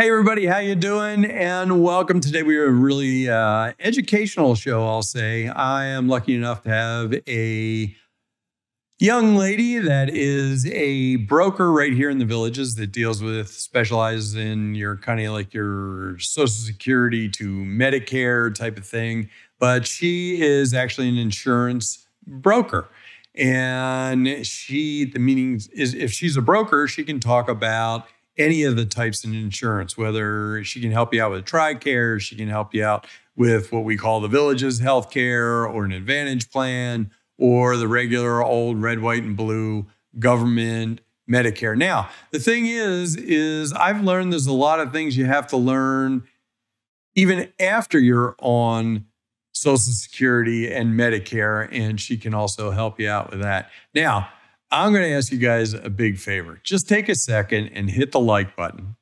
Hey everybody, how you doing? And welcome. Today we are a really uh, educational show. I'll say I am lucky enough to have a young lady that is a broker right here in the villages that deals with specializes in your kind of like your social security to medicare type of thing but she is actually an insurance broker and she the meaning is if she's a broker she can talk about any of the types of insurance, whether she can help you out with TRICARE, she can help you out with what we call the villages healthcare or an advantage plan or the regular old red, white, and blue government Medicare. Now, the thing is, is I've learned there's a lot of things you have to learn even after you're on Social Security and Medicare, and she can also help you out with that. Now, I'm going to ask you guys a big favor. Just take a second and hit the like button,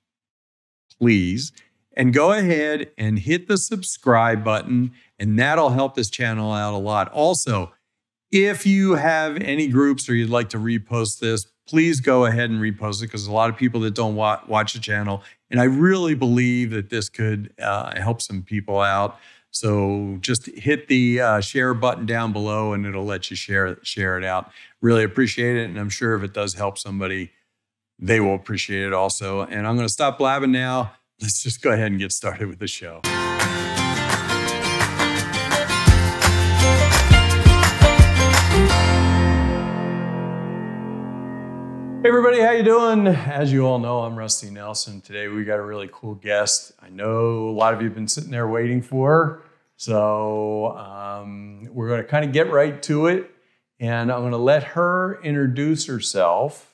please. And go ahead and hit the subscribe button, and that'll help this channel out a lot. Also, if you have any groups or you'd like to repost this, please go ahead and repost it because a lot of people that don't watch the channel. And I really believe that this could uh, help some people out. So just hit the uh, share button down below and it'll let you share, share it out. Really appreciate it. And I'm sure if it does help somebody, they will appreciate it also. And I'm going to stop blabbing now. Let's just go ahead and get started with the show. Hey everybody, how you doing? As you all know, I'm Rusty Nelson. Today we got a really cool guest. I know a lot of you have been sitting there waiting for. So um, we're going to kind of get right to it, and I'm going to let her introduce herself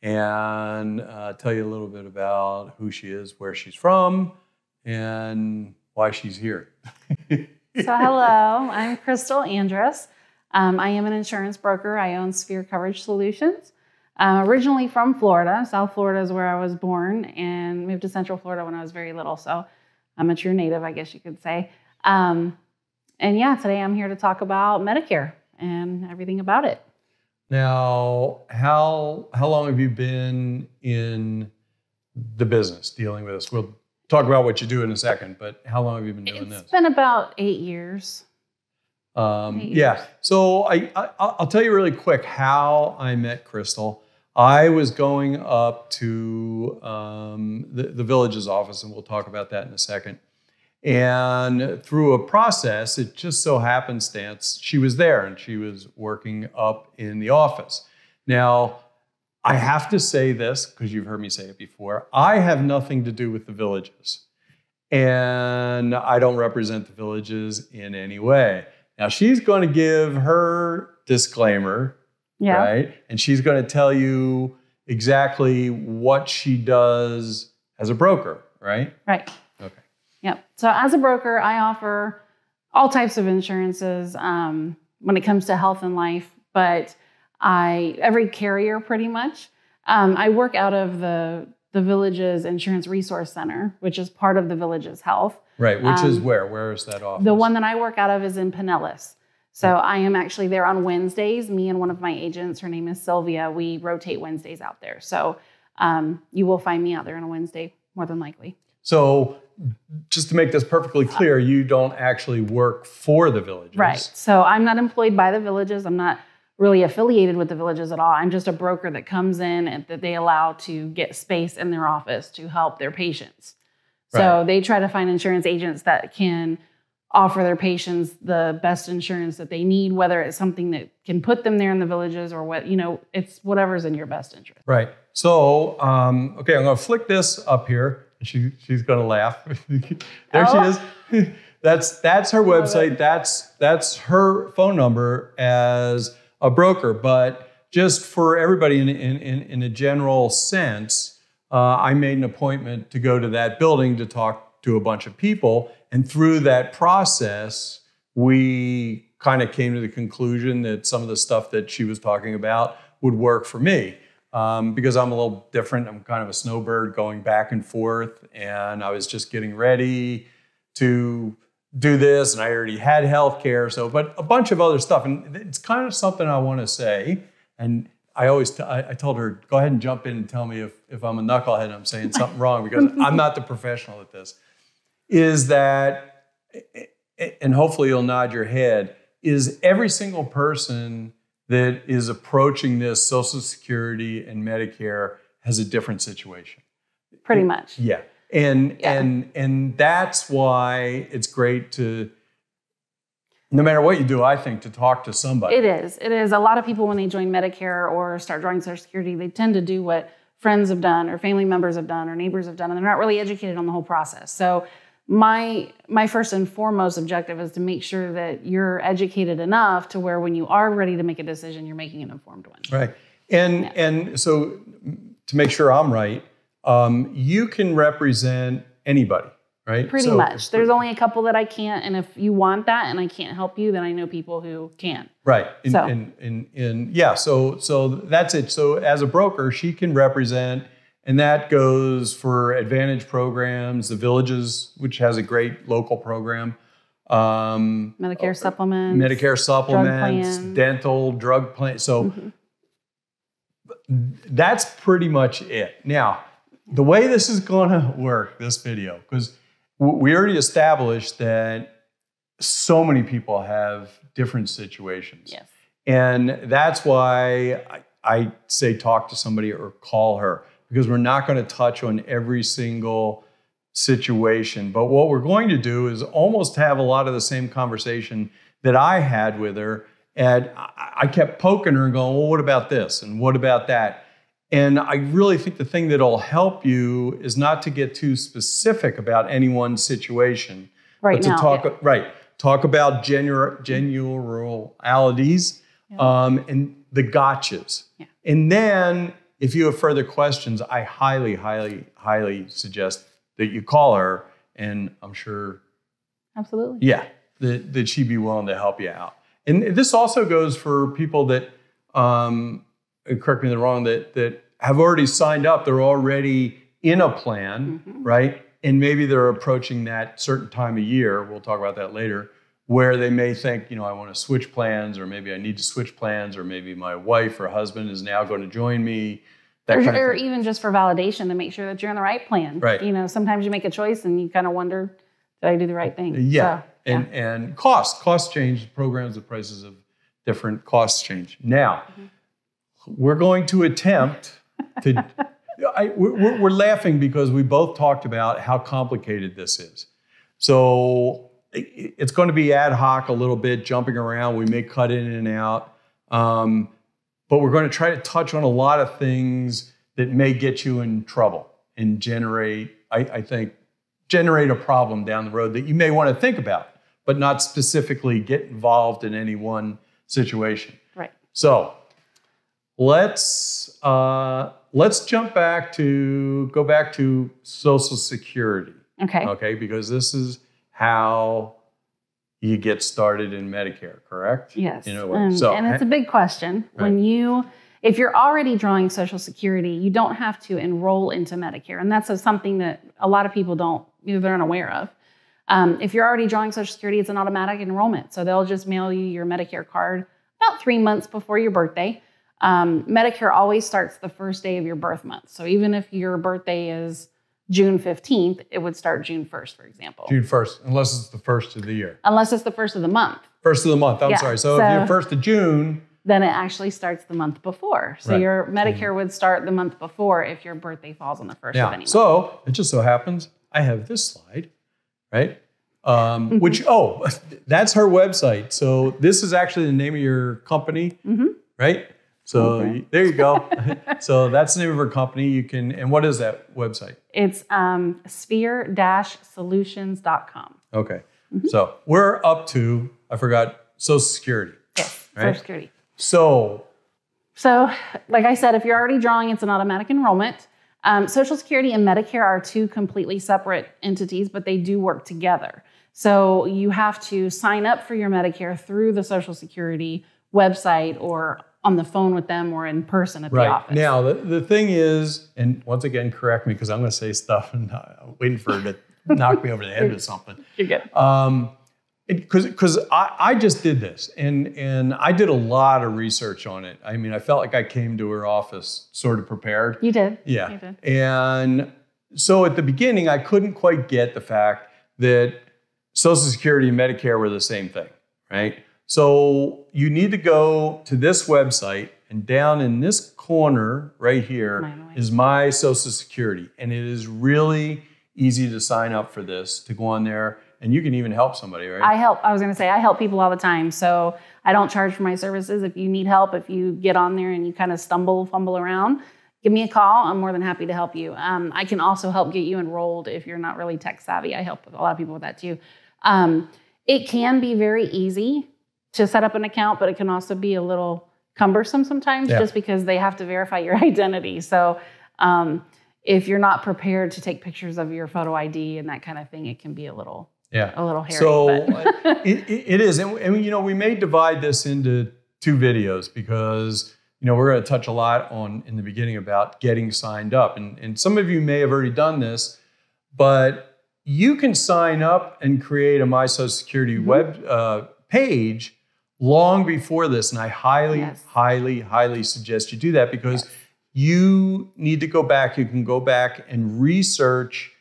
and uh, tell you a little bit about who she is, where she's from, and why she's here. so hello, I'm Crystal Andrus. Um, I am an insurance broker. I own Sphere Coverage Solutions. Uh, originally from Florida. South Florida is where I was born and moved to Central Florida when I was very little. So I'm a true native, I guess you could say. Um, and yeah, today I'm here to talk about Medicare and everything about it. Now, how how long have you been in the business dealing with this? We'll talk about what you do in a second, but how long have you been doing it's this? It's been about eight years. Um, eight yeah. Years. So I, I will tell you really quick how I met Crystal. I was going up to um, the, the village's office, and we'll talk about that in a second. And through a process, it just so happenstance she was there and she was working up in the office. Now, I have to say this because you've heard me say it before. I have nothing to do with the villages, and I don't represent the villages in any way. Now, she's going to give her disclaimer yeah. right? And she's going to tell you exactly what she does as a broker, right? Right. Okay. Yep. So as a broker, I offer all types of insurances um, when it comes to health and life, but I every carrier pretty much. Um, I work out of the the village's insurance resource center, which is part of the village's health. Right. Which um, is where? Where is that office? The one that I work out of is in Pinellas. So I am actually there on Wednesdays. Me and one of my agents, her name is Sylvia, we rotate Wednesdays out there. So um, you will find me out there on a Wednesday more than likely. So just to make this perfectly clear, you don't actually work for the villages. Right. So I'm not employed by the villages. I'm not really affiliated with the villages at all. I'm just a broker that comes in and that they allow to get space in their office to help their patients. So right. they try to find insurance agents that can offer their patients the best insurance that they need, whether it's something that can put them there in the villages or what, you know, it's whatever's in your best interest. Right. So, um, okay, I'm going to flick this up here. She, she's going to laugh. there oh. she is. that's that's her website. That's that's her phone number as a broker. But just for everybody in in, in, in a general sense, uh, I made an appointment to go to that building to talk to a bunch of people and through that process, we kind of came to the conclusion that some of the stuff that she was talking about would work for me. Um, because I'm a little different. I'm kind of a snowbird going back and forth, and I was just getting ready to do this, and I already had health care, so, but a bunch of other stuff. And it's kind of something I want to say. And I always t- I, I told her go ahead and jump in and tell me if if I'm a knucklehead and I'm saying something wrong because I'm not the professional at this. Is that and hopefully you'll nod your head is every single person that is approaching this Social Security and Medicare has a different situation. Pretty much. Yeah. And yeah. and and that's why it's great to no matter what you do, I think to talk to somebody. It is. It is. A lot of people when they join Medicare or start drawing Social Security, they tend to do what friends have done or family members have done or neighbors have done and they're not really educated on the whole process. So my my first and foremost objective is to make sure that you're educated enough to where when you are ready to make a decision you're making an informed one. Right. And yeah. and so to make sure i'm right um, you can represent anybody right? Pretty so, much. there's only a couple that i can't and if you want that and i can't help you then i know people who can. Right. And, so. and, and, and yeah so so that's it. So as a broker she can represent and that goes for Advantage programs, the Villages, which has a great local program. Um, Medicare supplements. Medicare supplements, drug dental, drug plan. So mm-hmm. that's pretty much it. Now, the way this is going to work, this video, because we already established that so many people have different situations. Yes. And that's why I, I say talk to somebody or call her because we're not going to touch on every single situation. But what we're going to do is almost have a lot of the same conversation that I had with her. And I kept poking her and going, well, what about this? And what about that? And I really think the thing that'll help you is not to get too specific about any one situation, right but to now, talk yeah. right talk about genu- generalities yeah. um, and the gotchas, yeah. and then if you have further questions, I highly, highly, highly suggest that you call her, and I'm sure. Absolutely. Yeah, that, that she'd be willing to help you out. And this also goes for people that, um, correct me if I'm wrong, that, that have already signed up, they're already in a plan, mm-hmm. right? And maybe they're approaching that certain time of year. We'll talk about that later where they may think, you know, I want to switch plans, or maybe I need to switch plans, or maybe my wife or husband is now going to join me. Or, or even just for validation to make sure that you're in the right plan. Right. You know, sometimes you make a choice and you kind of wonder, did I do the right thing? Yeah. So, and yeah. and cost, cost change, programs, the prices of different costs change. Now, mm-hmm. we're going to attempt to. I, we're, we're laughing because we both talked about how complicated this is. So it's going to be ad hoc a little bit, jumping around. We may cut in and out. Um, but we're going to try to touch on a lot of things that may get you in trouble and generate, I, I think, generate a problem down the road that you may want to think about, but not specifically get involved in any one situation. Right. So let's uh, let's jump back to go back to Social Security. Okay. Okay, because this is how you get started in Medicare, correct? Yes. You know, um, so, and it's a big question. Right. When you, if you're already drawing Social Security, you don't have to enroll into Medicare, and that's a, something that a lot of people don't, you know, they're unaware of. Um, if you're already drawing Social Security, it's an automatic enrollment, so they'll just mail you your Medicare card about three months before your birthday. Um, Medicare always starts the first day of your birth month, so even if your birthday is June 15th, it would start June 1st, for example. June 1st, unless it's the first of the year. Unless it's the first of the month. First of the month, I'm yeah. sorry. So, so, if you're first of June, then it actually starts the month before. So right. your Medicare mm-hmm. would start the month before if your birthday falls on the first yeah. of any month. So it just so happens I have this slide, right? Um, mm-hmm. Which, oh, that's her website. So this is actually the name of your company, mm-hmm. right? So okay. there you go. so that's the name of her company. You can, and what is that website? It's um, sphere-solutions.com. Okay. Mm-hmm. So we're up to, I forgot, Social Security. Yes, right? Social Security. So, so like I said, if you're already drawing, it's an automatic enrollment. Um, Social Security and Medicare are two completely separate entities, but they do work together. So you have to sign up for your Medicare through the Social Security website or on the phone with them or in person at right. the office. Now, the, the thing is, and once again, correct me because I'm going to say stuff and I'm waiting for her to knock me over the head with something. You're good. Um, because because I, I just did this and and I did a lot of research on it. I mean, I felt like I came to her office sort of prepared. You did. Yeah. You did. And so at the beginning, I couldn't quite get the fact that Social Security and Medicare were the same thing, right? So you need to go to this website, and down in this corner right here is my Social Security. And it is really easy to sign up for this, to go on there, and you can even help somebody, right? I help. I was going to say I help people all the time. So I don't charge for my services. If you need help, if you get on there and you kind of stumble, fumble around, give me a call. I'm more than happy to help you. Um, I can also help get you enrolled if you're not really tech savvy. I help a lot of people with that too. Um, it can be very easy to set up an account, but it can also be a little cumbersome sometimes Yeah. just because they have to verify your identity. So um, if you're not prepared to take pictures of your photo ID and that kind of thing, it can be a little yeah. a little hairy. So it, it is, and, and you know we may divide this into two videos because you know we're going to touch a lot on in the beginning about getting signed up, and and some of you may have already done this, but you can sign up and create a My Social Security Mhm. web uh, page long before this, and I highly, Yes. highly, highly suggest you do that because you need to go back. You can go back and research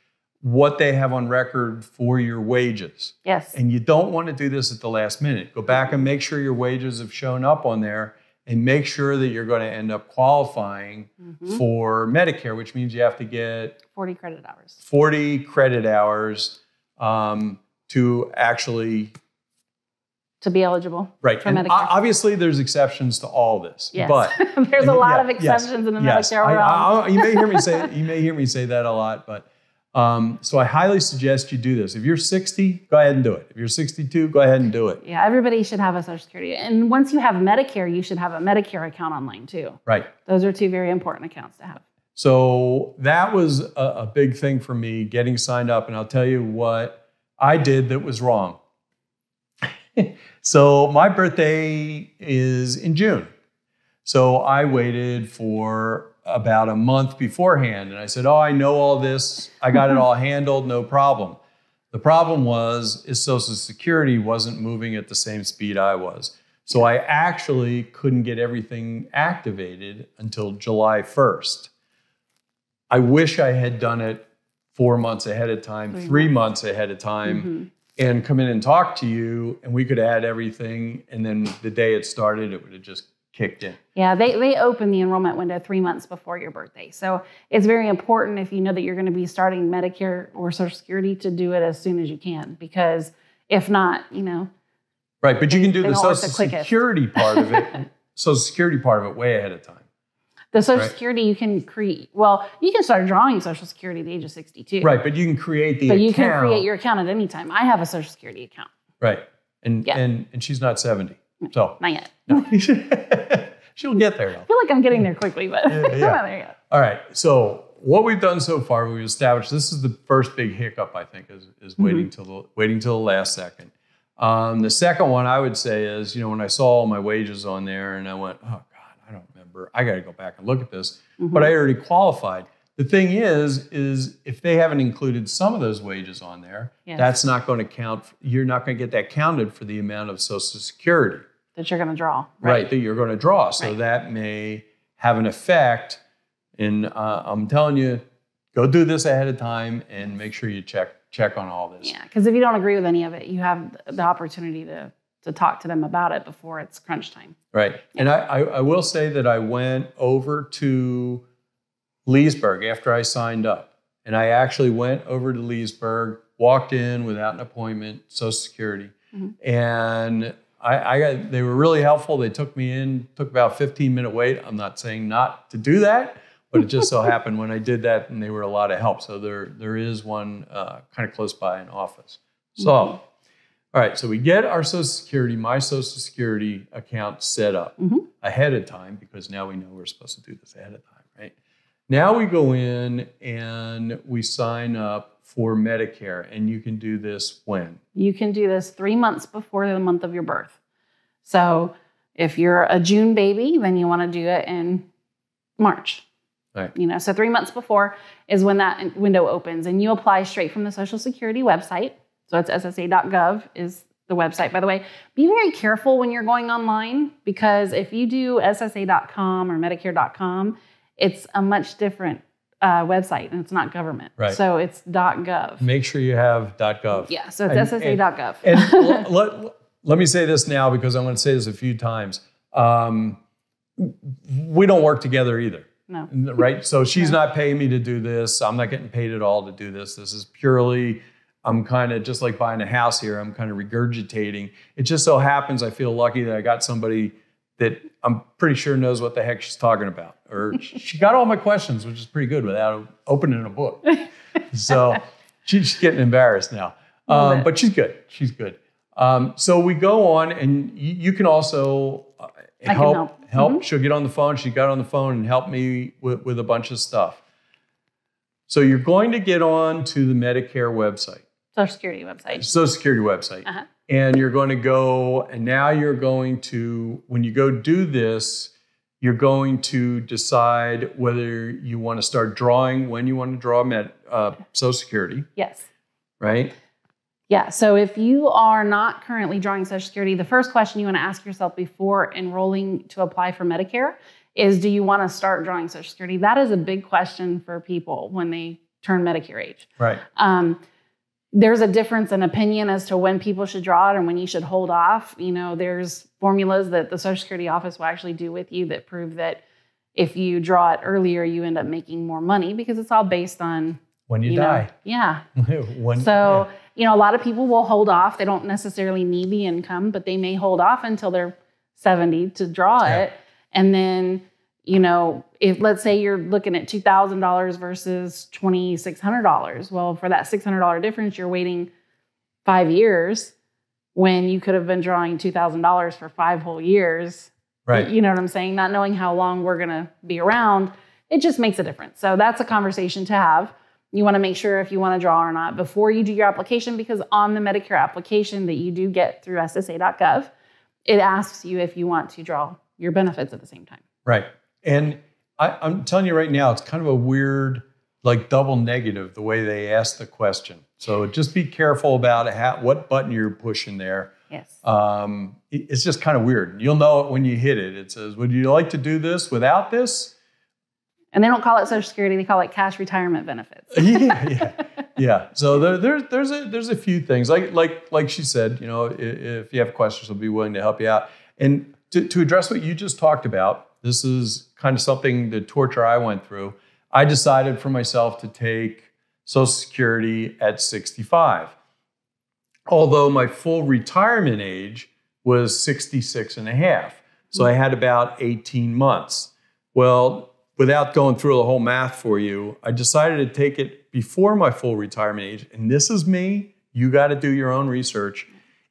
what they have on record for your wages. yes. And you don't want to do this at the last minute. Go back and make sure your wages have shown up on there and make sure that you're going to end up qualifying Mhm. for Medicare, which means you have to get 40 credit hours. 40 credit hours um, to actually to be eligible. right. For and Medicare. obviously, there's exceptions to all this, Yes. but There's a lot yeah, of yes, exceptions in the yes. Medicare I- I- you may hear me say you may hear me say that a lot, but um, so I highly suggest you do this. If you're 60, go ahead and do it. If you're 62, go ahead and do it. yeah, everybody should have a Social Security. And once you have Medicare, you should have a Medicare account online too. Right. Those are two very important accounts to have. So that was a, a big thing for me getting signed up, and I'll tell you what I did that was wrong. so my birthday is in June. So I waited for about a month beforehand and I said, Oh, I know all this. I got it all handled, no problem. The problem was is Social Security wasn't moving at the same speed I was. So I actually couldn't get everything activated until July 1st. I wish I had done it four months ahead of time, Three months ahead of time Mhm. And come in and talk to you and we could add everything and then the day it started it would have just kicked in Yeah, they, they open the enrollment window three months before your birthday. So it's very important if you know that you're going to be starting Medicare or Social Security to do it as soon as you can. Because if not, you know, right but you can do the social the security part of it social security part of it way ahead of time the Social Right. Security you can create, well, you can start drawing Social Security at the age of 62. right but you can create the But account you can create your account at any time. I have a Social Security account. right and Yeah. and and she's not 70 so Not yet. no. she'll get there though I feel like I'm getting there quickly, but Yeah, I'm yeah. not there yet. All right. So what we've done so far, we've established this is the first big hiccup. I think is is Mm-hmm. waiting till the waiting till the last second. Um, the second one I would say is you know when I saw all my wages on there and I went oh god I don't remember I got to go back and look at this, Mm-hmm. but I already qualified. The thing is is if they haven't included some of those wages on there, Yes. that's not going to count. You're not going to get that counted for the amount of Social Security That you're going to draw. right, that you're going to draw. So Right. that may have an effect. And uh, I'm telling you, go do this ahead of time and make sure you check check on all this. Yeah, because if you don't agree with any of it, you have the opportunity to to talk to them about it before it's crunch time. Right. And I, I, I will say that I went over to Leesburg after I signed up. And I actually went over to Leesburg, walked in without an appointment, Social Security. Mhm. And I, I got they were really helpful. They took me in, took about 15 minute wait. I'm not saying not to do that, but it just so happened when I did that and they were a lot of help. So there there is one uh, kind of close by an office. So Mhm. All right, so we get our Social Security, my Social Security account set up Mhm. ahead of time because now we know we're supposed to do this ahead of time, right? Now we go in and we sign up for Medicare, and you can do this when? You can do this three months before the month of your birth. So if you're a June baby, then you want to do it in March. Right. You know, so three months before is when that window opens, and you apply straight from the Social Security website. So it's ssa.gov is the website, by the way. Be very careful when you're going online because if you do SSA.com or Medicare.com, it's a much different uh, website and it's not government. Right. So it's .gov. Make sure you have .gov. Yeah, so it's And- SSA.gov. And l- let, let me say this now because I'm going to say this a few times. Um, we don't work together either. no. right? So she's not paying me to do this. I'm not getting paid at all to do this. This is purely, I'm kind of just like buying a house here. I'm kind of regurgitating. It just so happens I feel lucky that I got somebody that I'm pretty sure knows what the heck she's talking about. Or she got all my questions, which is pretty good without opening a book. So she's getting embarrassed now. Um, but she's good. She's good. Um, so we go on, and you, you can also uh, can help. help. help. Mhm. She'll get on the phone. She got on the phone and helped me with, with a bunch of stuff. So you're going to get on to the Medicare website, Social Security website. Social Security website, Uh-huh. and you're going to go. And now you're going to, when you go do this, you're going to decide whether you want to start drawing when you want to draw med, uh, Social Security, Yes. right? Yeah. So if you are not currently drawing Social Security, the first question you want to ask yourself before enrolling to apply for Medicare is do you want to start drawing Social Security? That is a big question for people when they turn Medicare age. Right. Um, there's a difference in opinion as to when people should draw it and when you should hold off. You know, there's formulas that the Social Security office will actually do with you that prove that if you draw it earlier, you end up making more money because it's all based on When you, you know, die. yeah, when, so, you know, a lot of people will hold off. They don't necessarily need the income, but they may hold off until they're 70 to draw Yeah. it. And then, you know, if let's say you're looking at $2,000 versus $2,600, well, for that $600 difference, you're waiting five years when you could have been drawing $2,000 for five whole years. right. You know what I'm saying? Not knowing how long we're going to be around, it just makes a difference. So that's a conversation to have. You want to make sure if you want to draw or not before you do your application, because on the Medicare application that you do get through SSA.gov, it asks you if you want to draw your benefits at the same time. Right. And I, I'm telling you right now, it's kind of a weird, like double negative the way they ask the question. So just be careful about how, what button you're pushing there. Yes. Um, it- it's just kind of weird. You'll know it when you hit it. It says, Would you like to do this without this? and they don't call it Social Security; they call it cash retirement benefits. yeah, yeah, yeah. So there, there's there's a there's a few things like like like she said. You know, if, if you have questions, we'll be willing to help you out. And to, to address what you just talked about, this is kind of something the torture I went through. I decided for myself to take Social Security at 65, although my full retirement age was 66 and a half. So I had about 18 months. Well, without going through the whole math for you, I decided to take it before my full retirement age. And this is me. You got to do your own research.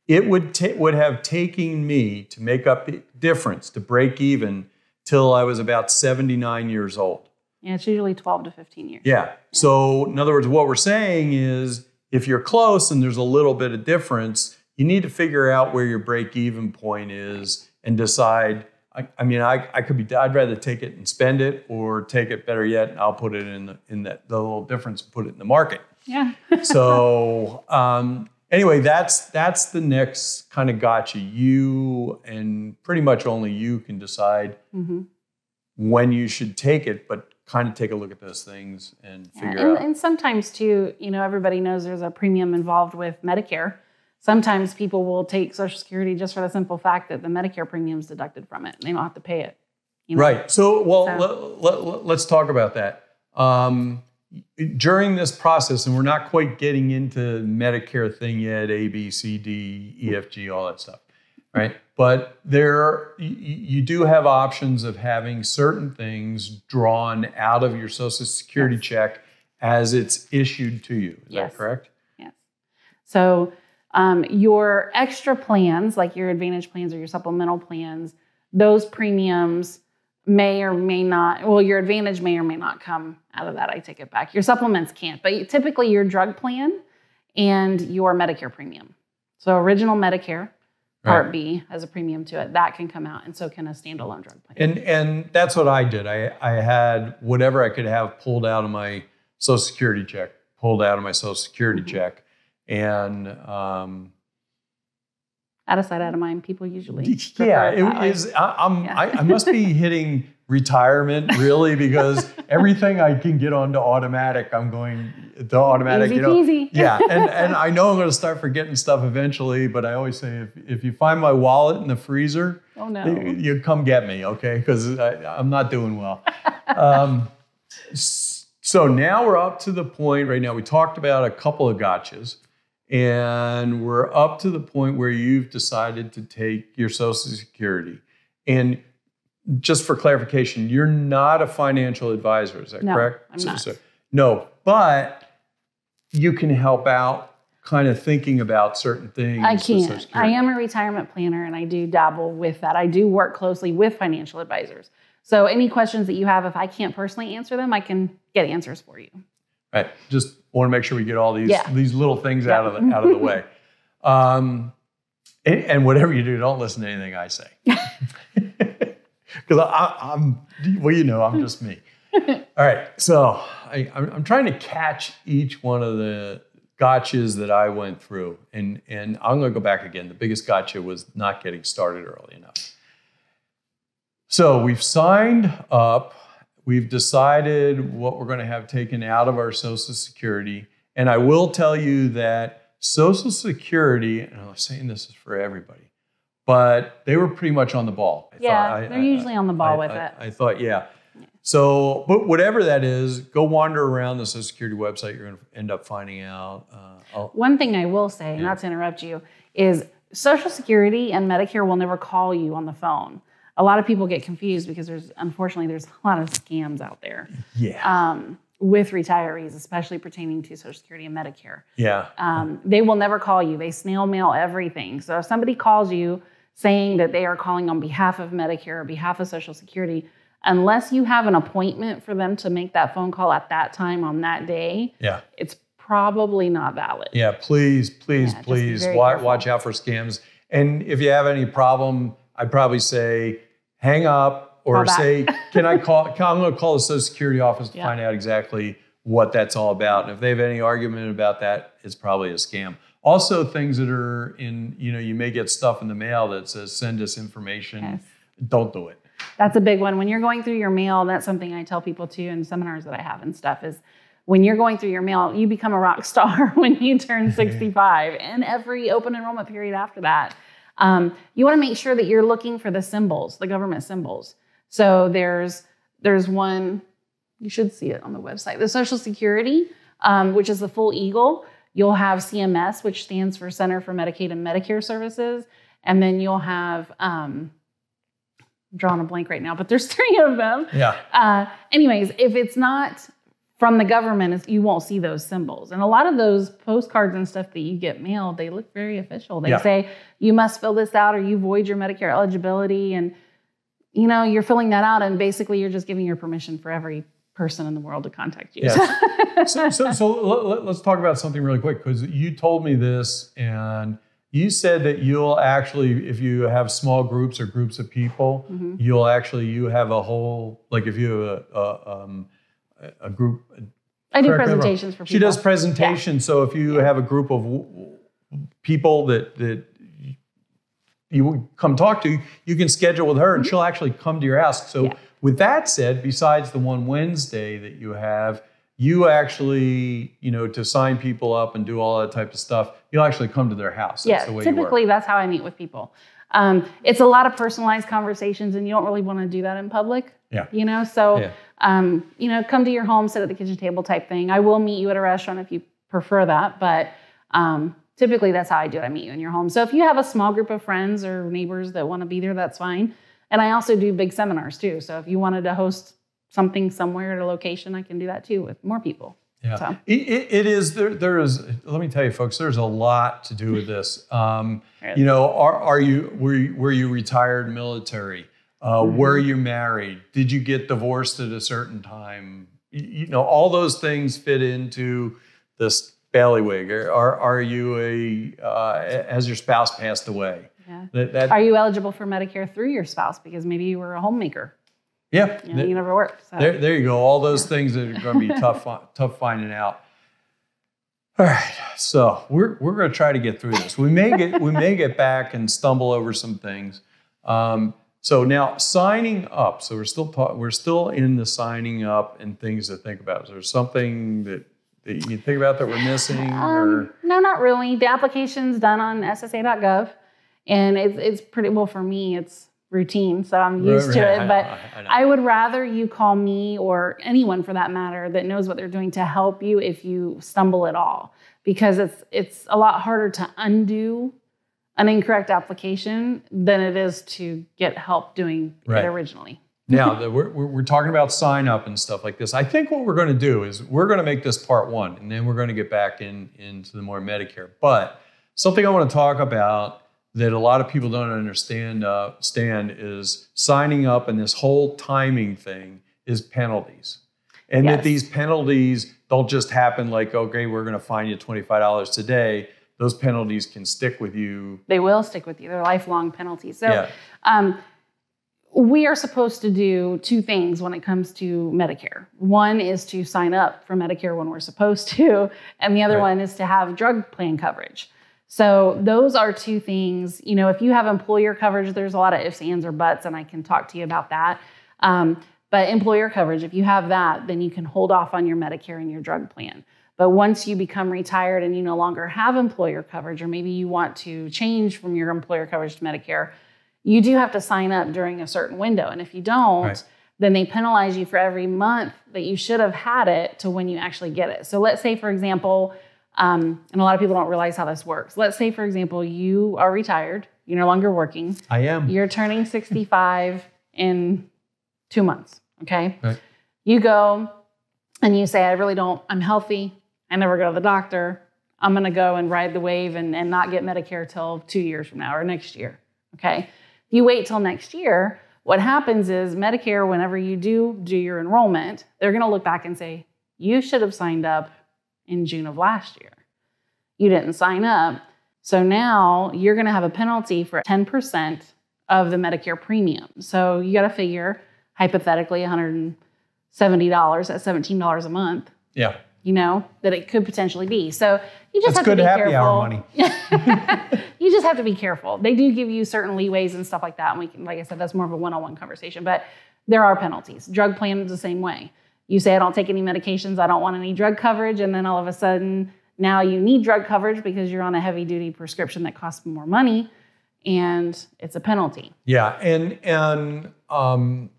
It would ta- would have taken me to make up the difference to break even till I was about 79 years old. Yeah, it's usually 12 to 15 years. Yeah. So, in other words, what we're saying is if you're close and there's a little bit of difference, you need to figure out where your break even point is and decide. I, I mean, I, I could be, I'd rather take it and spend it or take it better yet, and I'll put it in the, in that, the little difference and put it in the market. Yeah. So, um, anyway, that's, that's the next kind of gotcha. You and pretty much only you can decide hmm when you should take it, but kind of take a look at those things and Yeah, figure and, out. and sometimes too, you know, everybody knows there's a premium involved with Medicare. Sometimes people will take Social Security just for the simple fact that the Medicare premium is deducted from it. and They don't have to pay it. you know? Right. So, well, So- Let, let, let's talk about that. Um, during this process, and we're not quite getting into Medicare thing yet, A, B, C, D, E, F, G, all that stuff, right? But there, you, you do have options of having certain things drawn out of your Social Security Yes. check as it's issued to you. Is Yes. that correct? Yes. So um, your extra plans, like your Advantage plans or your supplemental plans, those premiums may or may not. Well, your Advantage may or may not come out of that. I take it back. Your supplements can't, but typically your drug plan and your Medicare premium. So original Medicare. Part Right. B has a premium to it. That can come out, and so can a standalone drug plan. And and that's what I did. I I had whatever I could have pulled out of my Social Security check, pulled out of my Social Security Mhm. check, and um, out of sight, out of mind. People usually. Yeah, that it is. I, I'm. Yeah. I, I must be hitting retirement really because everything I can get onto automatic, I'm going the automatic. Easy you know, peasy. yeah, and and I know I'm going to start forgetting stuff eventually. But I always say if if you find my wallet in the freezer, Oh no. you, you come get me, okay? Because I'm not doing well. um, so now we're up to the point right now. We talked about a couple of gotchas, and we're up to the point where you've decided to take your Social Security. And just for clarification, you're not a financial advisor, is that No, correct? I'm not. no, but you can help out kind of thinking about certain things. I can't. I am a retirement planner and I do dabble with that. I do work closely with financial advisors. So any questions that you have, if I can't personally answer them, I can get answers for you. Right. Just want to make sure we get all these Yeah. these little things Yeah. out of the out of the way. Um, and, and whatever you do, don't listen to anything I say. Because I'm well, you know, I'm just me. All right. So I, I'm, I'm trying to catch each one of the gotchas that I went through, and and I'm going to go back again. The biggest gotcha was not getting started early enough. So we've signed up. We've decided what we're going to have taken out of our Social Security. And I will tell you that Social Security, and I'm saying this is for everybody, but they were pretty much on the ball. I Yeah, thought- I- they're I- usually on the ball with it. I thought, yeah. So, but whatever that is, go wander around the Social Security website. You're going to end up finding out. Uh, One thing I will say, Yeah. not to interrupt you, is Social Security and Medicare will never call you on the phone. A lot of people get confused because there's unfortunately there's a lot of scams out there yeah, um, with retirees, especially pertaining to Social Security and Medicare. yeah, Um, they will never call you. They snail mail everything. So if somebody calls you saying that they are calling on behalf of Medicare or behalf of Social Security, unless you have an appointment for them to make that phone call at that time on that day, yeah. it's probably not valid. Yeah, please, please, Yeah, please watch, watch out for scams. And if you have any problem, I'd probably say hang up or say, can I call? I'm going to call the Social Security office to Yeah. find out exactly what that's all about. And if they have any argument about that, it's probably a scam. Also, things that are in, you know, you may get stuff in the mail that says send us information. Yes. Don't do it. That's a big one. When you're going through your mail, that's something I tell people too in seminars that I have and stuff is when you're going through your mail, you become a rock star when you turn 65 and every open enrollment period after that. Um, you want to make sure that you're looking for the symbols, the government symbols. So there's there's one, you should see it on the website, the Social Security, um, which is the full eagle. You'll have CMS, which stands for Center for Medicaid and Medicare Services, and then you'll have um, I'm drawing a blank right now, but there's three of them. Yeah. Uh, anyways, if it's not from the government, you won't see those symbols. And a lot of those postcards and stuff that you get mailed, they look very official. They Yeah. say you must fill this out or you void your Medicare eligibility, and you know you're filling that out, and basically you're just giving your permission for every person in the world to contact you. Yes. so, so, so let, us talk about something really quick because you told me this and you said that you'll actually if you have small groups or groups of people Mhm. you'll actually you have a whole like if you have a, a, um, a group I do correct me if I'm wrong. presentations for people. she does presentations so if you Yeah. have a group of people that that you would come talk to you can schedule with her and she'll actually come to your house. so Mm-hmm. Yeah. with that said besides the one wednesday that you have you actually you know to sign people up and do all that type of stuff you'll actually come to their house that's yeah, the way you work typically that's how I meet with people. Um, it's a lot of personalized conversations, and you don't really want to do that in public. Yeah. You know, so Yeah. Um, you know, come to your home, sit at the kitchen table type thing. I will meet you at a restaurant if you prefer that, but um, typically that's how I do it. I meet you in your home. So if you have a small group of friends or neighbors that want to be there, that's fine. And I also do big seminars too. So if you wanted to host something somewhere at a location, I can do that too with more people. Yeah, So. it, it, it is. There, there is. Let me tell you, folks. There's a lot to do with this. Um, you know, are, are you were you, were you retired military? Uh, Mm-hmm. Were you married? Did you get divorced at a certain time? You, you know, all those things fit into this bailiwick. Are are you a uh, has your spouse passed away? Yeah. That, that Are you eligible for Medicare through your spouse because maybe you were a homemaker? yeah. You, know, you never worked. So. There, there you go. All those things that are going to be tough, tough finding out. All right, so we're we're going to try to get through this. We may get we may get back and stumble over some things. Um, so now signing up. So we're still ta- we're still in the signing up and things to think about. Is there something that, that you think about that we're missing? or Um, no, not really. The application's done on SSA.gov, and it's it's pretty well for me. It's routine, so I'm used to Right, it. I- But I- I know. I would rather you call me or anyone for that matter that knows what they're doing to help you if you stumble at all, because it's it's a lot harder to undo an incorrect application than it is to get help doing Right. it originally. now that we're, we're, talking about sign up and stuff like this. I think what we're going to do is we're going to make this part one and then we're going to get back in into the more medicare. But something i want to talk about that a lot of people don't understand uh, stand is signing up and this whole timing thing is penalties. And that these penalties don't just happen like okay we're going to fine you $25 today those penalties can stick with you They will stick with you. They're lifelong penalties. So yeah um, we are supposed to do two things when it comes to Medicare. One is to sign up for Medicare when we're supposed to, and the other Right. one is to have drug plan coverage. So those are two things. You know, if you have employer coverage, there's a lot of ifs, ands, or buts, and I can talk to you about that. Um, but employer coverage, if you have that, then you can hold off on your Medicare and your drug plan. But once you become retired and you no longer have employer coverage, or maybe you want to change from your employer coverage to Medicare, you do have to sign up during a certain window. And if you don't, Right. then they penalize you for every month that you should have had it to when you actually get it. So let's say, for example, um, and a lot of people don't realize how this works. Let's say, for example, you are retired, you're no longer working, i am you're turning 65 in two months. Okay. Right. You go and you say, I really don't, I'm healthy. I never go to the doctor. I'm going to go and ride the wave and, and not get Medicare till two years from now or next year. Okay. If you wait till next year, what happens is Medicare, whenever you do do your enrollment, they're going to look back and say, you should have signed up in June of last year. You didn't sign up. So now you're going to have a penalty for 10% of the Medicare premium. So you got to figure hypothetically $170 at $17 a month, yeah you know, that it could potentially be. So you just That's have good to be happy careful. hour money. you just have to be careful. They do give you certain leeways and stuff like that. And we can, like I said, that's more of a one-on-one conversation. But there are penalties. Drug plan is the same way. You say I don't take any medications, I don't want any drug coverage, and then all of a sudden now you need drug coverage because you're on a heavy-duty prescription that costs more money, and it's a penalty. Yeah, and and um,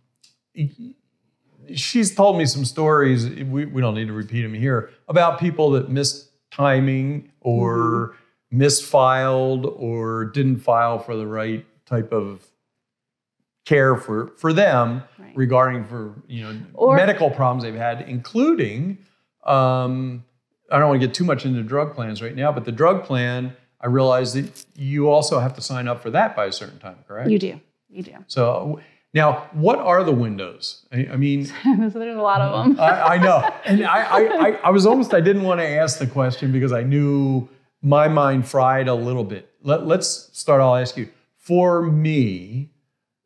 she's told me some stories. We, we don't need to repeat them here about people that missed timing or misfiled or didn't file for the right type of care for for them Right. regarding for you know Or- medical problems they've had, including. Um, I don't want to get too much into drug plans right now, but the drug plan, I realize that you also have to sign up for that by a certain time, correct? You do. You do. So now, what are the windows? I, I mean, There's a lot of them. I, I know, and I, I, I, I was almost I didn't want to ask the question because I knew my mind fried a little bit. Let, let's start. I'll ask you. For me,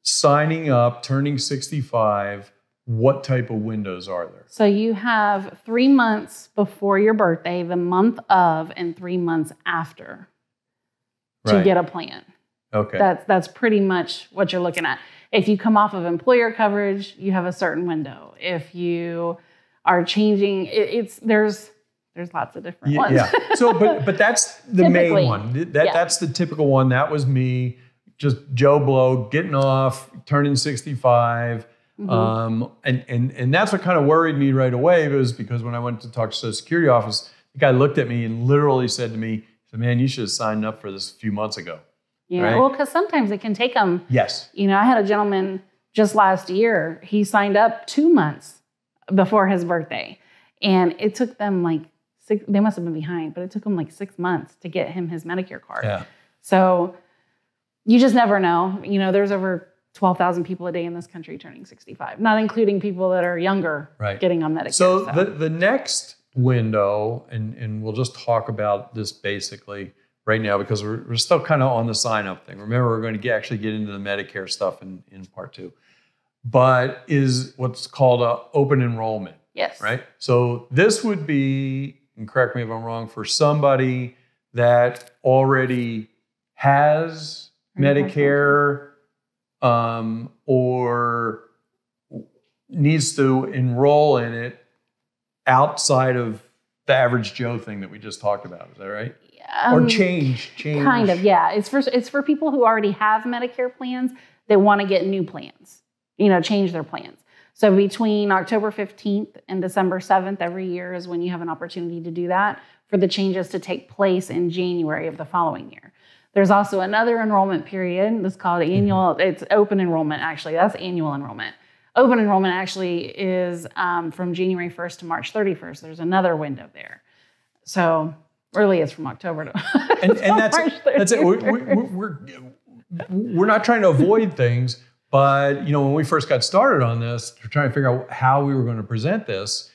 signing up, turning sixty-five, what type of windows are there? So you have three months before your birthday, the month of, and three months after to get a plan. Okay. That's that's pretty much what you're looking at. If you come off of employer coverage, you have a certain window. If you are changing, it, it's there's there's lots of different Yeah, ones. yeah. So, but but that's the Typically, main one. That yeah. that's the typical one. That was me, just Joe Blow, getting off, turning sixty Mhm. Um, and and and that's what kind of worried me right away was because when I went to talk to Social Security office, the guy looked at me and literally said to me, "Man, you should have signed up for this a few months ago." Yeah. right? Well, because sometimes it can take them. Yes. You know, I had a gentleman just last year. He signed up two months before his birthday, and it took them like six. They must have been behind, but it took them like six months to get him his Medicare card. Yeah. So you just never know. You know, there's over 12,000 people a day in this country turning 65, not including people that are younger Right. getting on Medicare. So the the next window, and and we'll just talk about this basically right now because we're, we're still kind of on the sign up thing. Remember, we're going to get, actually get into the Medicare stuff in, in part two, but is what's called a open enrollment, yes. right? So this would be and correct me if I'm wrong, for somebody that already has Medicare um, or needs to enroll in it outside of the average Joe thing that we just talked about. Is that right? Or Um, change, change. Kind of, yeah. It's for it's for people who already have Medicare plans that want to get new plans. You know, change their plans. So between October 15th and December 7th every year is when you have an opportunity to do that for the changes to take place in January of the following year. There's also another enrollment period that's called annual. It's open enrollment actually. That's annual enrollment. Open enrollment actually is um, from January 1st to March 31st. There's another window there. So really, it's from October to and, and that's March that's it. We're, we're, we're, we're not trying to avoid things, but you know, when we first got started on this, we're trying to figure out how we were going to present this.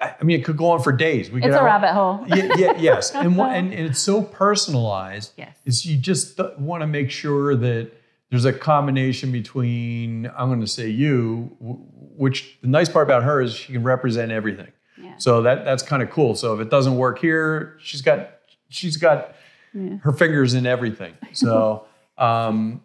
I mean, it could go on for days. We It's a rabbit hole. yeah, yeah, yes, and, and and it's so personalized. Yes. is you just want to make sure that there's a combination between I'm going to say you, w- which the nice part about her is she can represent everything. Yeah. So that that's kind of cool. So if it doesn't work here, she's got she's got Yeah. her fingers in everything. So um,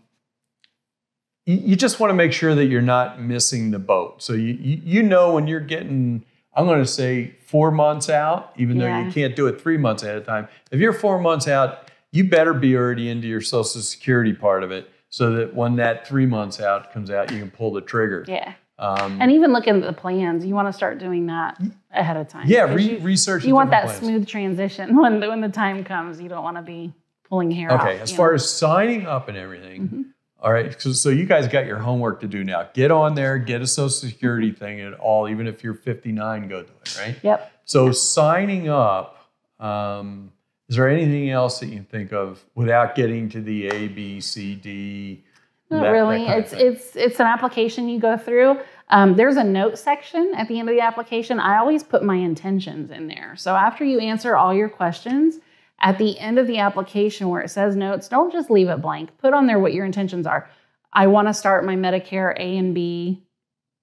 you, you just want to make sure that you're not missing the boat. So you you, you know when you're getting I'm going to say four months out, even though you can't do it three months at a time. If you're four months out, you better be already into your Social Security part of it, so that when that three months out comes out, you can pull the trigger. Yeah. Um, And even looking at the plans, you want to start doing that ahead of time. Yeah, re- you, research. you want that plans. smooth transition when the, when the time comes. You don't want to be pulling hair out. Okay, as far know. as signing up and everything, Mhm. all right. So, so you guys got your homework to do now. Get on there, get a Social Security thing at all, even if you're 59, go do it, right? Yep. So signing up, um, is there anything else that you can think of without getting to the A, B, C, D? Not that- that really. of it's it's it's an application you go through. Um, there's a note section at the end of the application. I always put my intentions in there. So after you answer all your questions, at the end of the application where it says notes, don't just leave it blank. Put on there what your intentions are. I want to start my Medicare A and B,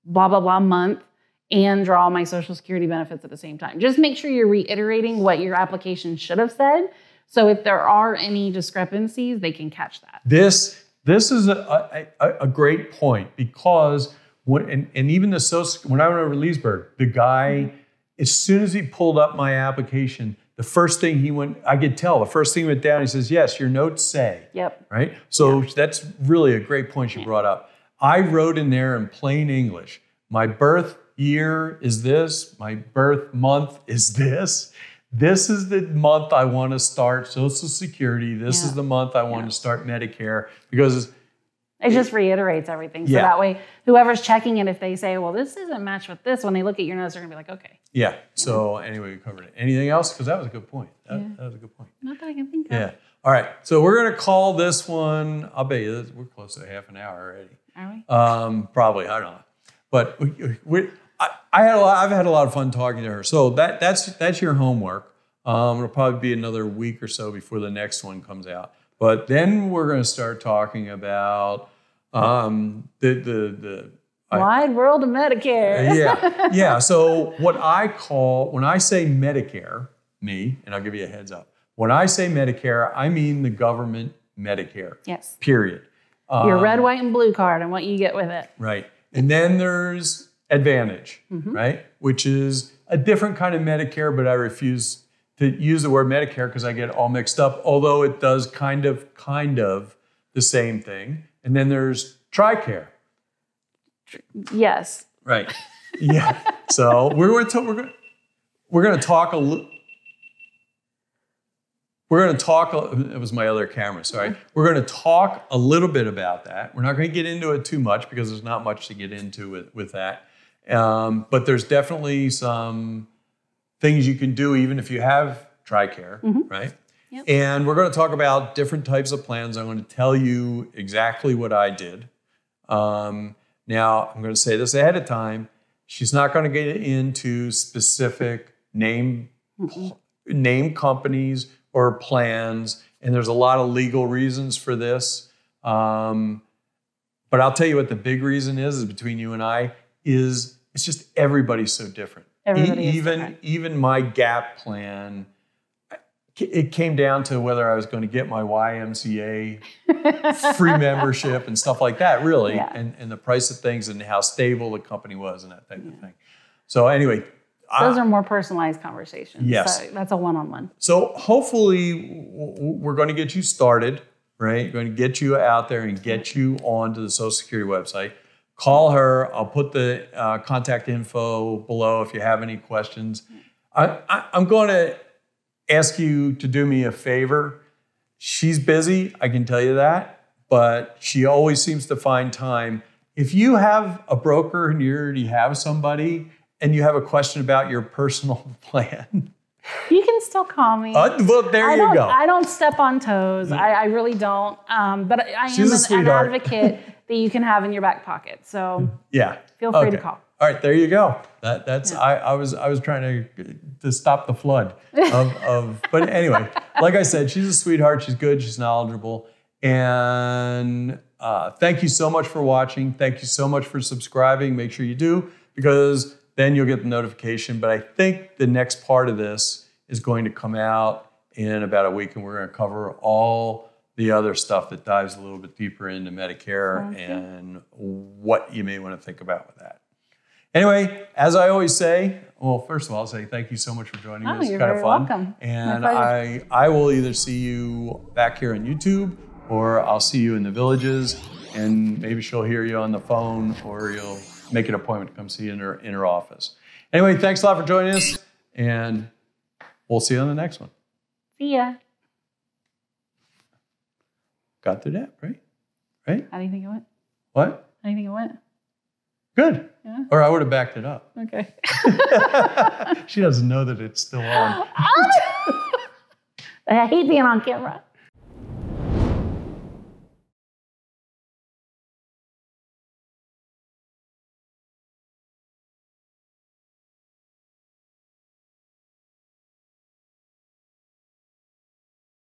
blah blah blah month, and draw my Social Security benefits at the same time. Just make sure you're reiterating what your application should have said. So if there are any discrepancies, they can catch that. This this is a, a, a great point because when and, and even the social when I went over to Leesburg, the guy as soon as he pulled up my application, the first thing he went, I could tell the first thing he went down. He says, "Yes, your notes say." Yep. Right. So that's really a great point you brought up. I wrote in there in plain English, my birth year is this, my birth month is this. This is the month I want to start Social Security. This Yeah. is the month I want Yeah. to start Medicare because It just reiterates everything. So Yeah. that way, whoever's checking it, if they say, well, this doesn't match with this, when they look at your notes, they're going to be like, okay. yeah. So anyway, we covered it. Anything else? Because that was a good point. That, Yeah. that was a good point. Not that I can think of. Yeah. All right. So we're gonna call this one. I'll bet you we're close to half an hour already. Are we? Um, probably, I don't know. But we, we, I, I had a lot, I've had a lot of fun talking to her. So that that's that's your homework. Um, it'll probably be another week or so before the next one comes out. But then we're going to start talking about um, the the the I- Wide world of Medicare. yeah, yeah. So what I call when I say Medicare, me, and I'll give you a heads up. When I say Medicare, I mean the government Medicare. Yes. Period. Your Um, red, white, and blue card and what you get with it. Right. And then there's Advantage, Mm-hmm. right? Which is a different kind of Medicare, but I refuse to use the word Medicare because I get all mixed up, although it does kind of, kind of the same thing. And then there's TRICARE. Yes. Right. Yeah. so we're going to we're going we're going to talk a little. We're going to talk. It was my other camera. Sorry. We're going to talk a little bit about that. We're not going to get into it too much because there's not much to get into with with that. Um, but there's definitely some things you can do even if you have TRICARE, right? Yep. And we're going to talk about different types of plans. I'm going to tell you exactly what I did. Um, now, I'm going to say this ahead of time. She's not going to get into specific name name companies or plans, and there's a lot of legal reasons for this. Um, but I'll tell you what the big reason is, is between you and I, is it's just everybody's so different. Everybody E- even different. even my gap plan it came down to whether I was going to get my YMCA free membership and stuff like that, really, Yeah. and, and the price of things and how stable the company was and that type of thing. So anyway, Those I- are more personalized conversations. Yes. So that's a one-on-one. so hopefully w- w- we're going to get you started, right? We're going to get you out there and get you onto the Social Security website. Call her. I'll put the uh, contact info below if you have any questions. I, I, I'm going to ask you to do me a favor. She's busy, I can tell you that, but she always seems to find time. If you have a broker and you already have somebody and you have a question about your personal plan, You can still call me. uh, well, there I you don't, go. I don't step on toes. I, I really don't. Um, but I, I am a an, an advocate that you can have in your back pocket. So Yeah. feel free to call. All right, there you go. That that's I, I was I was trying to to stop the flood of, of but anyway, like I said, she's a sweetheart. She's good. She's knowledgeable. And uh, thank you so much for watching. Thank you so much for subscribing. Make sure you do because then you'll get the notification. But I think the next part of this is going to come out in about a week, and we're going to cover all the other stuff that dives a little bit deeper into Medicare good. and what you may want to think about with that. Anyway, as I always say, well, first of all, I'll say thank you so much for joining Oh, us. It's you're kind of fun. welcome. And. I, I will either see you back here on YouTube or I'll see you in the villages and maybe she'll hear you on the phone or you'll make an appointment to come see you in her, in her office. Anyway, thanks a lot for joining us and we'll see you on the next one. See ya. Got through that, right? Right? How do you think it went? What? How do you think it went? Good. Yeah. Or I would have backed it up. Okay. she doesn't know that it's still on. I hate being on camera.